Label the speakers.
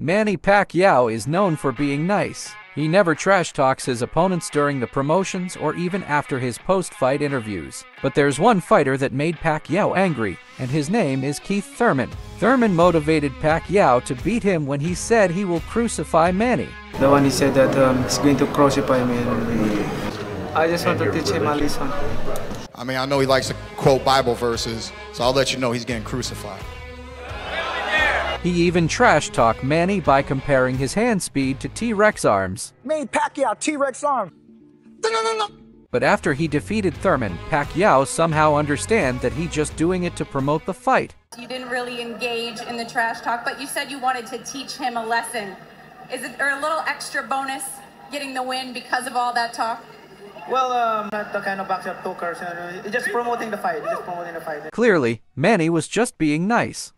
Speaker 1: Manny Pacquiao is known for being nice. He never trash talks his opponents during the promotions or even after his post fight interviews. But there's one fighter that made Pacquiao angry, and his name is Keith Thurman. Thurman motivated Pacquiao to beat him when he said he will crucify Manny.
Speaker 2: The one he said that um, he's going to crucify me. I just want to teach him a lesson.
Speaker 3: I mean, I know he likes to quote Bible verses, so I'll let you know he's getting crucified.
Speaker 1: He even trash talked Manny by comparing his hand speed to T Rex arms.
Speaker 4: Made Pacquiao T-Rex arm.
Speaker 1: But after he defeated Thurman, Pacquiao somehow understand that he just doing it to promote the fight.
Speaker 5: You didn't really engage in the trash talk, but you said you wanted to teach him a lesson. Is it or a little extra bonus getting the win because of all that talk?
Speaker 2: Well, um, not the kind of boxer talkers. Uh, just promoting the fight. Just promoting the fight.
Speaker 1: Clearly, Manny was just being nice.